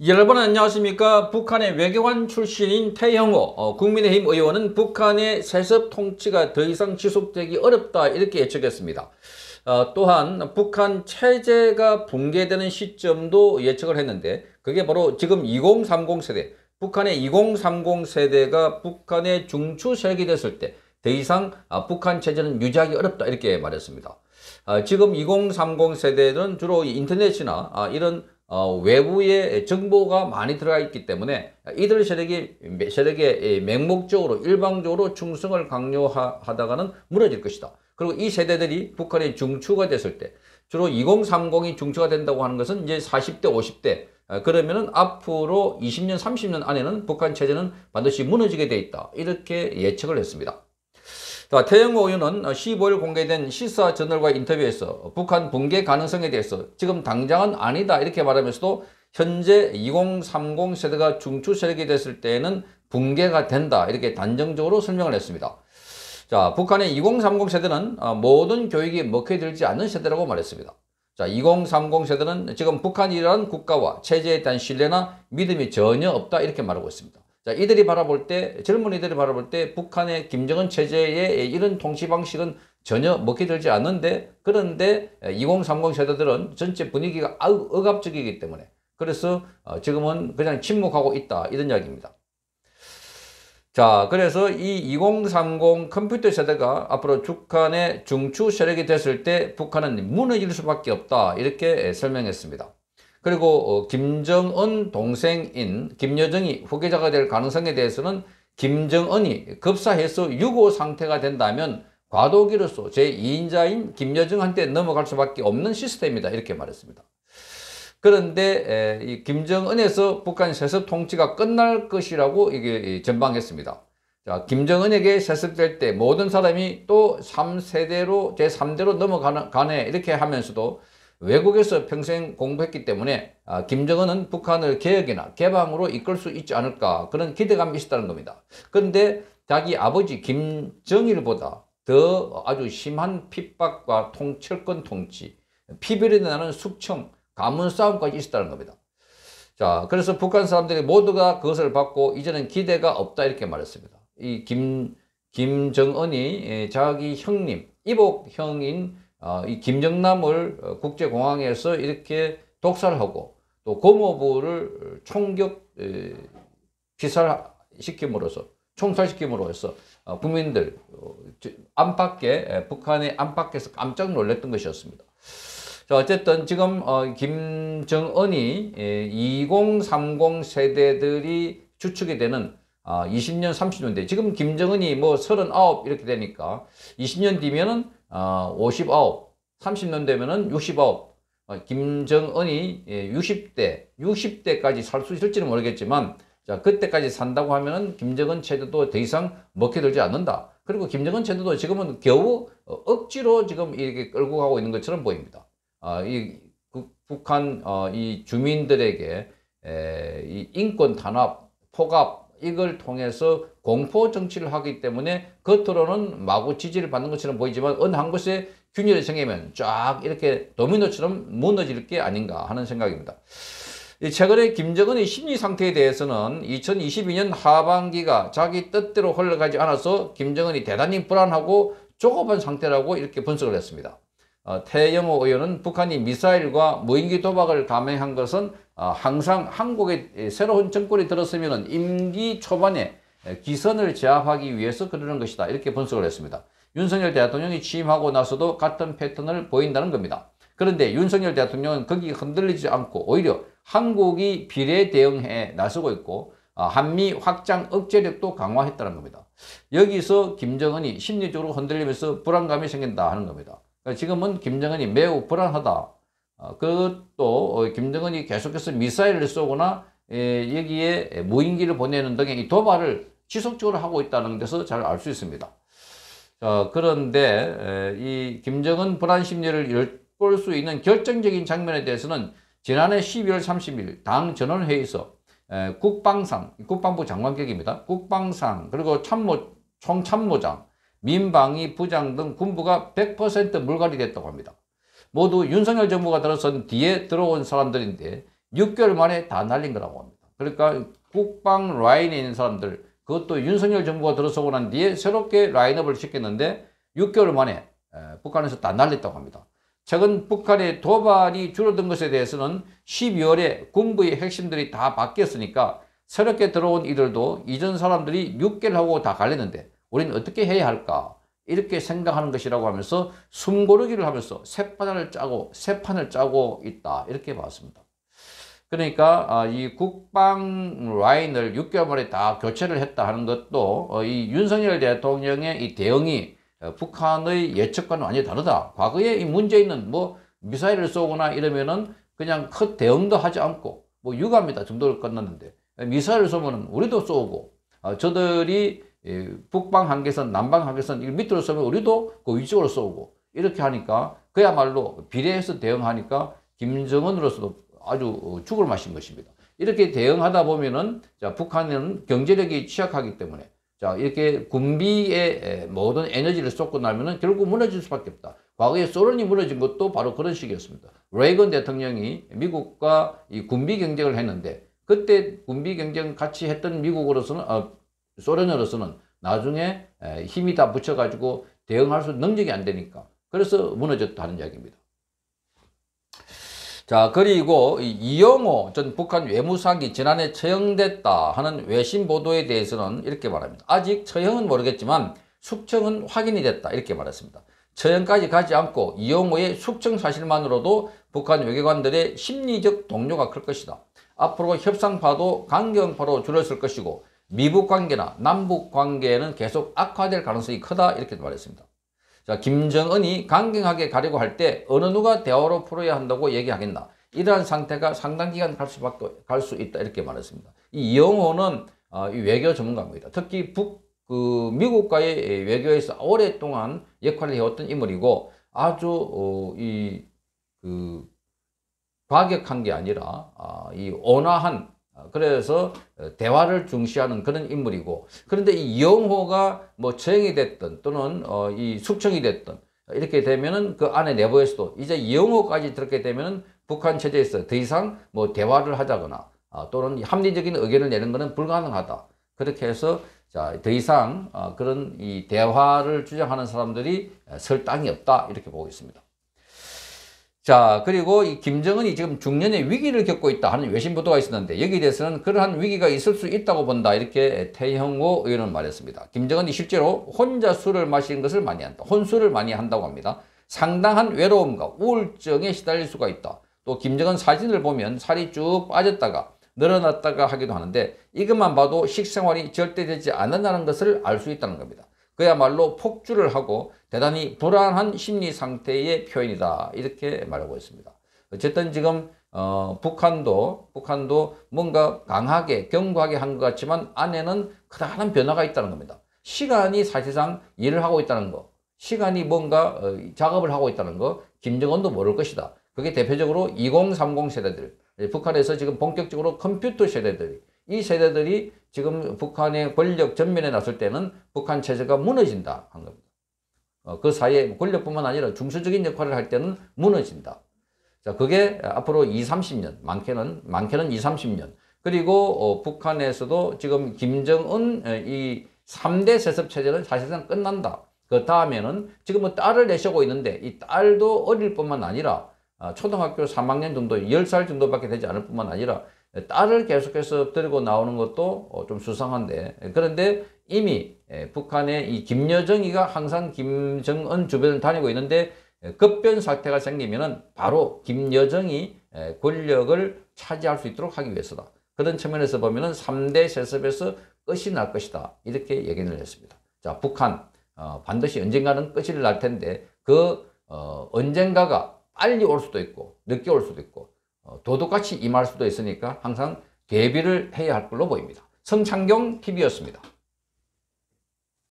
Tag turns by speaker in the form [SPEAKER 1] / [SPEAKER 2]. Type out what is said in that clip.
[SPEAKER 1] 여러분 안녕하십니까 북한의 외교관 출신인 태영호 어, 국민의힘 의원은 북한의 세습 통치가 더 이상 지속되기 어렵다 이렇게 예측했습니다. 어, 또한 북한 체제가 붕괴되는 시점도 예측을 했는데 그게 바로 지금 2030 세대 북한의 2030 세대가 북한의 중추 세력이 됐을 때 더 이상 아, 북한 체제는 유지하기 어렵다 이렇게 말했습니다. 아, 지금 2030 세대는 주로 인터넷이나 아, 이런 어, 외부의 정보가 많이 들어가 있기 때문에 이들 세력이 세력의 맹목적으로 일방적으로 충성을 강요하다가는 무너질 것이다. 그리고 이 세대들이 북한의 중추가 됐을 때 주로 2030이 중추가 된다고 하는 것은 이제 40대, 50대 그러면은 앞으로 20년, 30년 안에는 북한 체제는 반드시 무너지게 돼 있다. 이렇게 예측을 했습니다. 태영호 의원은 15일 공개된 시사 저널과 인터뷰에서 북한 붕괴 가능성에 대해서 지금 당장은 아니다 이렇게 말하면서도 현재 2030 세대가 중추 세력이 됐을 때에는 붕괴가 된다 이렇게 단정적으로 설명을 했습니다. 자, 북한의 2030 세대는 어, 모든 교육이 먹혀들지 않는 세대라고 말했습니다. 자, 2030 세대는 지금 북한이라는 국가와 체제에 대한 신뢰나 믿음이 전혀 없다 이렇게 말하고 있습니다. 자, 이들이 바라볼 때, 젊은이들이 바라볼 때 북한의 김정은 체제의 이런 통치 방식은 전혀 먹히들지 않는데, 그런데 2030 세대들은 전체 분위기가 억압적이기 때문에, 그래서 어, 지금은 그냥 침묵하고 있다. 이런 이야기입니다. 자, 그래서 이 2030 컴퓨터 세대가 앞으로 북한의 중추 세력이 됐을 때 북한은 무너질 수밖에 없다. 이렇게 설명했습니다. 그리고 어, 김정은 동생인 김여정이 후계자가 될 가능성에 대해서는 김정은이 급사해서 유고 상태가 된다면 과도기로서 제2인자인 김여정한테 넘어갈 수밖에 없는 시스템이다 이렇게 말했습니다. 그런데 이 김정은에서 북한 세습 통치가 끝날 것이라고 이게 전방했습니다. 자, 김정은에게 세습될 때 모든 사람이 또 3세대로 제3대로 넘어가네 이렇게 하면서도 외국에서 평생 공부했기 때문에 아, 김정은은 북한을 개혁이나 개방으로 이끌 수 있지 않을까 그런 기대감이 있었다는 겁니다. 그런데 자기 아버지 김정일보다 더 아주 심한 핍박과 통철권 통치, 피별이 나는 숙청, 가문 싸움까지 있었다는 겁니다. 자, 그래서 북한 사람들이 모두가 그것을 받고 이제는 기대가 없다 이렇게 말했습니다. 이 김, 김정은이 자기 형님, 이복 형인 어, 이 김정남을 어, 국제공항에서 이렇게 독살하고 또 고모부를 총격 피살시킴으로써 총살시킴으로써 어, 국민들 안팎에 북한의 안팎에서 깜짝 놀랐던 것이었습니다. 자, 어쨌든 지금 김정은이 2030 세대들이 추측이 되는 20년, 30년대 지금 김정은이 뭐 39 이렇게 되니까 20년 뒤면은 어, 59, 30년 되면은 69. 어, 김정은이 60대, 예, 60대까지 살 수 있을지는 모르겠지만, 자, 그때까지 산다고 하면은 김정은 체제도 더 이상 먹혀들지 않는다. 그리고 김정은 체제도 지금은 겨우 어, 억지로 지금 이렇게 끌고 가고 있는 것처럼 보입니다. 어, 이 북한 어, 이 주민들에게 에, 이 인권 탄압, 폭압 이걸 통해서 공포 정치를 하기 때문에 겉으로는 마구 지지를 받는 것처럼 보이지만 어느 한 곳에 균열이 생기면 쫙 이렇게 도미노처럼 무너질 게 아닌가 하는 생각입니다. 최근에 김정은의 심리 상태에 대해서는 2022년 하반기가 자기 뜻대로 흘러가지 않아서 김정은이 대단히 불안하고 조급한 상태라고 이렇게 분석을 했습니다. 어, 태영호 의원은 북한이 미사일과 무인기 도박을 감행한 것은 어, 항상 한국의 새로운 정권이 들었으면 임기 초반에 기선을 제압하기 위해서 그러는 것이다. 이렇게 분석을 했습니다. 윤석열 대통령이 취임하고 나서도 같은 패턴을 보인다는 겁니다. 그런데 윤석열 대통령은 거기 흔들리지 않고 오히려 한국이 비례 대응에 나서고 있고 어, 한미 확장 억제력도 강화했다는 겁니다. 여기서 김정은이 심리적으로 흔들리면서 불안감이 생긴다 하는 겁니다. 그러니까 지금은 김정은이 매우 불안하다. 어, 그것도 어, 김정은이 계속해서 미사일을 쏘거나 여기에 무인기를 보내는 등의 도발을 지속적으로 하고 있다는 데서 잘 알 수 있습니다. 그런데 이 김정은 불안 심리를 엿볼 수 있는 결정적인 장면에 대해서는 지난해 12월 30일 당 전원회의에서 국방상, 국방부 장관격입니다. 국방상, 그리고 참모, 총참모장, 민방위 부장 등 군부가 100% 물갈이 됐다고 합니다. 모두 윤석열 정부가 들어선 뒤에 들어온 사람들인데 6개월 만에 다 날린 거라고 합니다. 그러니까 국방 라인에 있는 사람들 그것도 윤석열 정부가 들어서고 난 뒤에 새롭게 라인업을 시켰는데 6개월 만에 북한에서 다 날렸다고 합니다. 최근 북한의 도발이 줄어든 것에 대해서는 12월에 군부의 핵심들이 다 바뀌었으니까 새롭게 들어온 이들도 이전 사람들이 6개월 하고 다 갈렸는데 우리는 어떻게 해야 할까? 이렇게 생각하는 것이라고 하면서 숨고르기를 하면서 새 판을 짜고 새 판을 짜고 있다. 이렇게 봤습니다. 그러니까 아, 이 국방 라인을 6개월 만에 다 교체를 했다 하는 것도 어, 이 윤석열 대통령의 이 대응이 어, 북한의 예측과는 완전히 다르다. 과거에 이 문제있는 뭐 미사일을 쏘거나 이러면은 그냥 큰 대응도 하지 않고 뭐 유감이다 정도로 끝났는데 미사일을 쏘면은 우리도 쏘고 어, 저들이 북방 한계선, 남방 한계선 밑으로 쏘면 우리도 그 위쪽으로 쏘고 이렇게 하니까 그야말로 비례해서 대응하니까 김정은으로서도 아주 어, 죽을 맛인 것입니다. 이렇게 대응하다 보면은 자 북한은 경제력이 취약하기 때문에 자, 이렇게 군비에 모든 에너지를 쏟고 나면은 결국 무너질 수밖에 없다. 과거에 소련이 무너진 것도 바로 그런 식이었습니다. 레이건 대통령이 미국과 이 군비 경쟁을 했는데 그때 군비 경쟁 같이 했던 미국으로서는 어, 소련으로서는 나중에 힘이 다 붙여가지고 대응할 수 능력이 안 되니까 그래서 무너졌다는 이야기입니다. 자, 그리고 이영호 전 북한 외무상이 지난해 처형됐다 하는 외신 보도에 대해서는 이렇게 말합니다. 아직 처형은 모르겠지만 숙청은 확인이 됐다. 이렇게 말했습니다. 처형까지 가지 않고 이영호의 숙청 사실만으로도 북한 외교관들의 심리적 동료가 클 것이다. 앞으로 협상파도 강경파로 줄었을 것이고 미북 관계나 남북 관계는 계속 악화될 가능성이 크다. 이렇게 말했습니다. 자, 김정은이 강경하게 가려고 할 때 어느 누가 대화로 풀어야 한다고 얘기하겠나. 이러한 상태가 상당 기간 갈 수밖에 갈 수 있다 이렇게 말했습니다. 이 이영호는 어, 이 외교 전문가입니다. 특히 북 그 미국과의 외교에서 오랫동안 역할을 해왔던 인물이고 아주 어, 이그 과격한 게 아니라 아, 이 온화한 그래서 대화를 중시하는 그런 인물이고 그런데 이 이영호가 뭐 처형이 됐든 또는 어, 이 숙청이 됐든 이렇게 되면은 그 안에 내부에서도 이제 이영호까지 들게 되면은 북한 체제에서 더 이상 뭐 대화를 하자거나 어, 또는 합리적인 의견을 내는 것은 불가능하다. 그렇게 해서 자, 더 이상 어, 그런 이 대화를 주장하는 사람들이 설 땅이 없다. 이렇게 보고 있습니다. 자, 그리고 이 김정은이 지금 중년의 위기를 겪고 있다 하는 외신 보도가 있었는데 여기에 대해서는 그러한 위기가 있을 수 있다고 본다. 이렇게 태형호 의원은 말했습니다. 김정은이 실제로 혼자 술을 마시는 것을 많이 한다. 혼술을 많이 한다고 합니다. 상당한 외로움과 우울증에 시달릴 수가 있다. 또 김정은 사진을 보면 살이 쭉 빠졌다가 늘어났다가 하기도 하는데 이것만 봐도 식생활이 절대 되지 않는다는 것을 알 수 있다는 겁니다. 그야말로 폭주를 하고 대단히 불안한 심리 상태의 표현이다. 이렇게 말하고 있습니다. 어쨌든 지금 어, 북한도 북한도 뭔가 강하게 견고하게 한 것 같지만 안에는 크다란 변화가 있다는 겁니다. 시간이 사실상 일을 하고 있다는 거, 시간이 뭔가 어, 작업을 하고 있다는 거, 김정은도 모를 것이다. 그게 대표적으로 2030 세대들, 북한에서 지금 본격적으로 컴퓨터 세대들이 이 세대들이 지금 북한의 권력 전면에 나설 때는 북한 체제가 무너진다 한 겁니다. 어, 그 사이에 권력뿐만 아니라 중수적인 역할을 할 때는 무너진다. 자, 그게 앞으로 2, 30년, 많게는, 많게는 2, 30년. 그리고 어, 북한에서도 지금 김정은 이 3대 세습 체제는 사실상 끝난다. 그 다음에는 지금 뭐 딸을 내쉬고 있는데 이 딸도 어릴 뿐만 아니라 아, 초등학교 3학년 정도, 10살 정도밖에 되지 않을 뿐만 아니라 딸을 계속해서 들고 나오는 것도 어, 좀 수상한데 그런데 이미 북한의 이 김여정이가 항상 김정은 주변을 다니고 있는데 급변 사태가 생기면은 바로 김여정이 권력을 차지할 수 있도록 하기 위해서다. 그런 측면에서 보면은 3대 세습에서 끝이 날 것이다. 이렇게 얘기를 했습니다. 자, 북한 어, 반드시 언젠가는 끝이 날 텐데 그 어, 언젠가가 빨리 올 수도 있고 늦게 올 수도 있고 어, 도둑같이 임할 수도 있으니까 항상 대비를 해야 할 걸로 보입니다. 성창경 TV였습니다.